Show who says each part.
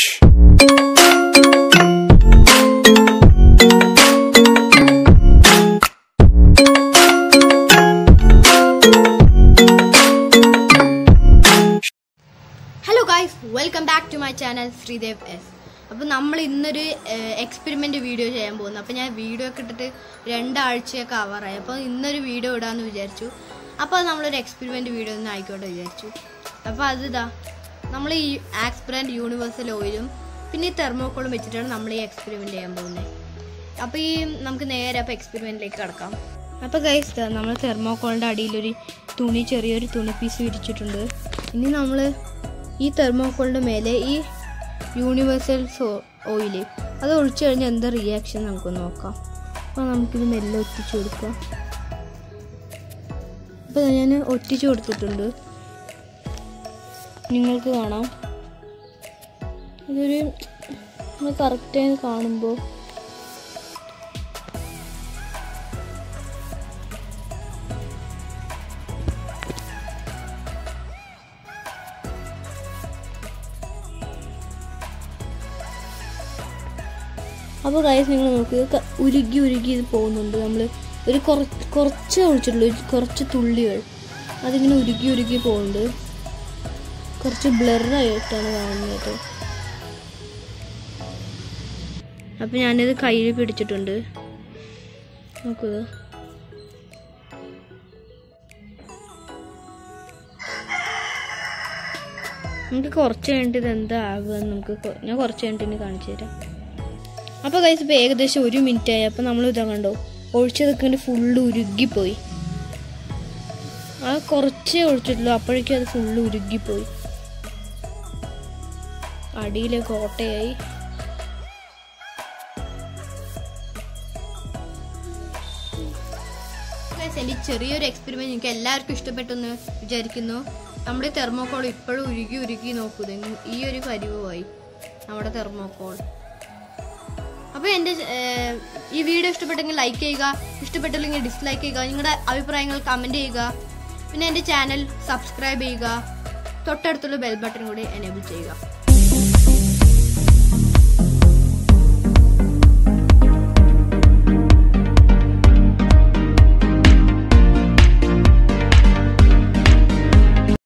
Speaker 1: Hello guys welcome back to my channel Sreedev S അപ്പോൾ നമ്മൾ ഇന്നൊരു എക്സ്പെരിമെന്റ് വീഡിയോ ചെയ്യാൻ പോകുന്നു. അപ്പോൾ ഞാൻ വീഡിയോ ഒക്കെ ഇട്ടിട്ട് രണ്ടാഴ്ചയൊക്കെ ആവാറായി. അപ്പോൾ ഇന്നൊരു വീഡിയോ ഇടാമെന്ന് വിചാരിച്ചു. അപ്പോൾ നമ്മളൊരു എക്സ്പെരിമെന്റ് വീഡിയോ ഒന്ന് ആയിക്കോട്ടെ വിചാരിച്ചു. അപ്പോൾ അതിതാ നമ്മൾ ഈ ആക്സ് ബ്രാൻഡ് യൂണിവേഴ്സൽ ഓയിലും പിന്നെ ഈ തെർമോക്കോളും വെച്ചിട്ടാണ് നമ്മൾ ഈ എക്സ്പെരിമെന്റ് ചെയ്യാൻ പോകുന്നത് അപ്പോൾ ഈ നമുക്ക് നേരെ അപ്പോൾ എക്സ്പെരിമെന്റിലേക്ക് കടക്കാം. അപ്പോൾ ഗൈസ് നമ്മൾ തെർമോക്കോളിന്റെ അടിയിലൊരു തുണി ചെറിയൊരു തുണി പീസ് വിരിച്ചിട്ടുണ്ട്. ഇനി നമ്മൾ ഈ തെർമോക്കോളിന്റെ മേലെ ഈ യൂണിവേഴ്സൽ ഓയിൽ അത് ഒഴിച്ചു കഴിഞ്ഞാൽ എന്താ റിയാക്ഷൻ നമുക്ക് നോക്കാം. അപ്പോൾ നമുക്കിത് മെല്ലെ ഒറ്റിച്ചു കൊടുക്കാം. അപ്പോൾ ഞാൻ ഒറ്റിച്ചു കൊടുത്തിട്ടുണ്ട്. നിങ്ങൾക്ക് കാണാം. ഇതൊരു കറക്റ്റായി കാണുമ്പോൾ അപ്പോൾ കാര്യം നിങ്ങൾ നോക്കുക ഉരുകി ഉരുകി ഇത് പോകുന്നുണ്ട്. നമ്മൾ ഒരു കുറച്ച് കുറച്ച് ഒഴിച്ചിട്ടുള്ളൂ കുറച്ച് തുള്ളികൾ. അതിങ്ങനെ ഉരുകി ഉരുകി പോകുന്നുണ്ട്. കുറച്ച് ബ്ലറായിട്ടാണ് കാണുന്നത്. അപ്പം ഞാനിത് കയ്യിൽ പിടിച്ചിട്ടുണ്ട്. നോക്കുക നമുക്ക് കുറച്ച് കഴിഞ്ഞിട്ട് ഇത് എന്താകുമെന്ന് നമുക്ക് ഞാൻ കുറച്ച് കഴിഞ്ഞിട്ട് ഇനി കാണിച്ചു തരാം. അപ്പോൾ കഴിച്ച് ഇപ്പോൾ ഏകദേശം ഒരു മിനിറ്റ് ആയി. അപ്പോൾ നമ്മൾ കണ്ടോ? ഒഴിച്ചതൊക്കെ നിൽക്കേണ്ടി ഫുള്ള് ഉരുകിപ്പോയി. ആ കുറച്ചേ ഒഴിച്ചിട്ടുള്ളൂ. അപ്പോഴേക്കും അത് ഫുള്ള് ഉരുകിപ്പോയി. അടിയിലെ കോട്ടയായി. എന്റെ ചെറിയൊരു എക്സ്പെരിമെന്റ് എനിക്ക് എല്ലാവർക്കും ഇഷ്ടപ്പെട്ടെന്ന് വിചാരിക്കുന്നു. നമ്മുടെ തെർമോക്കോൾ ഇപ്പോഴും ഉരുകി ഉരുകി നോക്കൂ. ഈ ഒരു പരിവുമായി നമ്മുടെ തെർമോക്കോൾ അപ്പോൾ എന്റെ ഈ വീഡിയോ ഇഷ്ടപ്പെട്ടെങ്കിൽ ലൈക്ക് ചെയ്യുക. ഇഷ്ടപ്പെട്ടില്ലെങ്കിൽ ഡിസ്ലൈക്ക് ചെയ്യുക. നിങ്ങളുടെ അഭിപ്രായങ്ങൾ കമന്റ് ചെയ്യുക. പിന്നെ എന്റെ ചാനൽ സബ്സ്ക്രൈബ് ചെയ്യുക. തൊട്ടടുത്തുള്ള ബെൽ ബട്ടൺ കൂടി എനേബിൾ ചെയ്യുക.